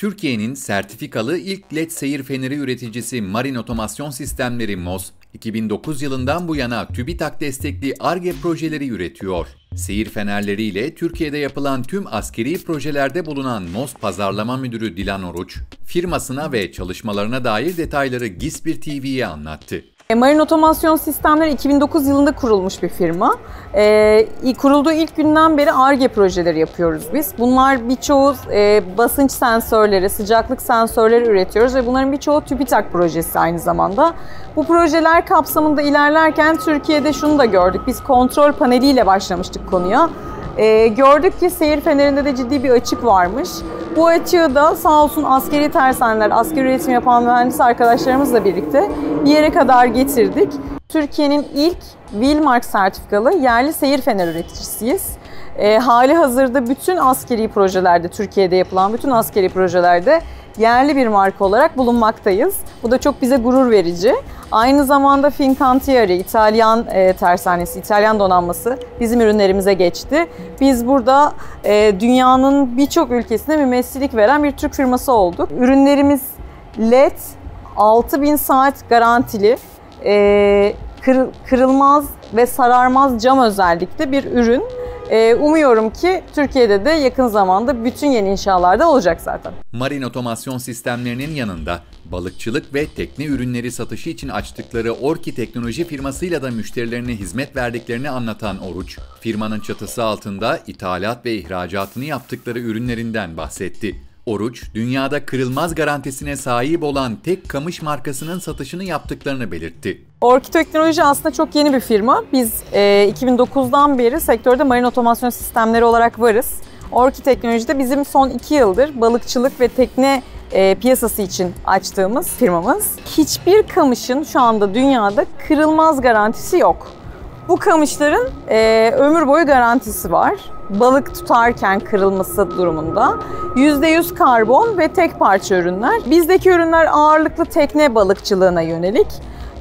Türkiye'nin sertifikalı ilk LED seyir feneri üreticisi Marin Otomasyon Sistemleri MOS, 2009 yılından bu yana TÜBİTAK destekli ARGE projeleri üretiyor. Seyir fenerleriyle Türkiye'de yapılan tüm askeri projelerde bulunan MOS Pazarlama Müdürü Dilan Oruç, firmasına ve çalışmalarına dair detayları Gisbir TV'ye anlattı. E, Marin Otomasyon Sistemleri 2009 yılında kurulmuş bir firma. E, kurulduğu ilk günden beri ARGE projeleri yapıyoruz biz. Bunlar birçoğu e, basınç sensörleri, sıcaklık sensörleri üretiyoruz ve bunların birçoğu TÜBİTAK projesi aynı zamanda. Bu projeler kapsamında ilerlerken Türkiye'de şunu da gördük. Biz kontrol paneliyle başlamıştık konuya. E, gördük ki seyir fenerinde de ciddi bir açık varmış. Bu açığı da sağ olsun askeri tersaneler, askeri üretim yapan mühendis arkadaşlarımızla birlikte bir yere kadar getirdik. Türkiye'nin ilk Wilmark sertifikalı yerli seyir fener üreticisiyiz. E, hali hazırda bütün askeri projelerde, Türkiye'de yapılan bütün askeri projelerde yerli bir marka olarak bulunmaktayız. Bu da çok bize gurur verici. Aynı zamanda Fincantieri, İtalyan e, tersanesi, İtalyan donanması bizim ürünlerimize geçti. Biz burada e, dünyanın birçok ülkesine mümessillik veren bir Türk firması olduk. Ürünlerimiz LED, 6000 saat garantili, e, kırılmaz ve sararmaz cam özellikte bir ürün. Ee, umuyorum ki Türkiye'de de yakın zamanda bütün yeni inşalarda olacak zaten. Marin otomasyon sistemlerinin yanında balıkçılık ve tekne ürünleri satışı için açtıkları Orki Teknoloji firmasıyla da müşterilerine hizmet verdiklerini anlatan Oruç, firmanın çatısı altında ithalat ve ihracatını yaptıkları ürünlerinden bahsetti. Oruç, dünyada kırılmaz garantisine sahip olan tek kamış markasının satışını yaptıklarını belirtti. Orki Teknoloji aslında çok yeni bir firma. Biz e, 2009'dan beri sektörde marin otomasyon sistemleri olarak varız. Orki Teknoloji de bizim son iki yıldır balıkçılık ve tekne e, piyasası için açtığımız firmamız. Hiçbir kamışın şu anda dünyada kırılmaz garantisi yok. Bu kamışların e, ömür boyu garantisi var. Balık tutarken kırılması durumunda. %100 karbon ve tek parça ürünler. Bizdeki ürünler ağırlıklı tekne balıkçılığına yönelik.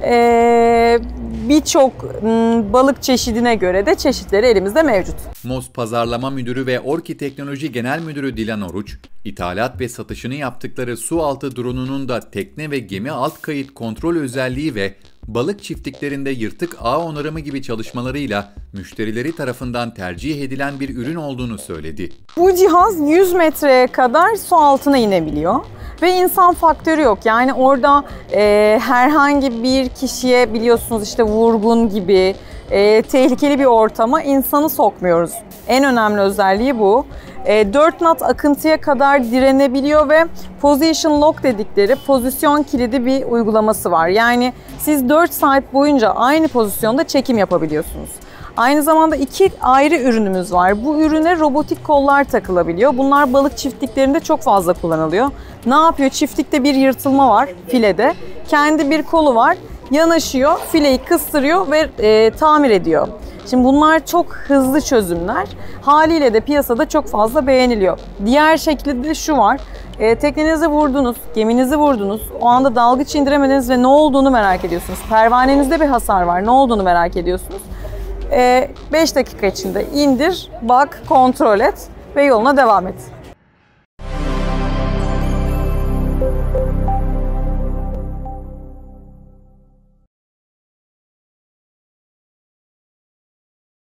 Ee, birçok balık çeşidine göre de çeşitleri elimizde mevcut. MOS Pazarlama Müdürü ve Orki Teknoloji Genel Müdürü Dilan Oruç, ithalat ve satışını yaptıkları su altı drone'unun da tekne ve gemi alt kayıt kontrol özelliği ve balık çiftliklerinde yırtık ağ onarımı gibi çalışmalarıyla müşterileri tarafından tercih edilen bir ürün olduğunu söyledi. Bu cihaz 100 metreye kadar su altına inebiliyor ve insan faktörü yok. Yani orada e, herhangi bir kişiye biliyorsunuz işte vurgun gibi e, tehlikeli bir ortama insanı sokmuyoruz. En önemli özelliği bu. E, 4 knot akıntıya kadar direnebiliyor ve position lock dedikleri pozisyon kilidi bir uygulaması var. Yani siz 4 saat boyunca aynı pozisyonda çekim yapabiliyorsunuz. Aynı zamanda iki ayrı ürünümüz var. Bu ürüne robotik kollar takılabiliyor. Bunlar balık çiftliklerinde çok fazla kullanılıyor. Ne yapıyor? Çiftlikte bir yırtılma var filede. Kendi bir kolu var. Yanaşıyor, fileyi kıstırıyor ve e, tamir ediyor. Şimdi bunlar çok hızlı çözümler. Haliyle de piyasada çok fazla beğeniliyor. Diğer şekilde de şu var. E, teknenizi vurdunuz, geminizi vurdunuz. O anda dalgıç indiremediniz ve ne olduğunu merak ediyorsunuz. Pervanenizde bir hasar var. Ne olduğunu merak ediyorsunuz. 5 e, dakika içinde indir, bak, kontrol et ve yoluna devam et.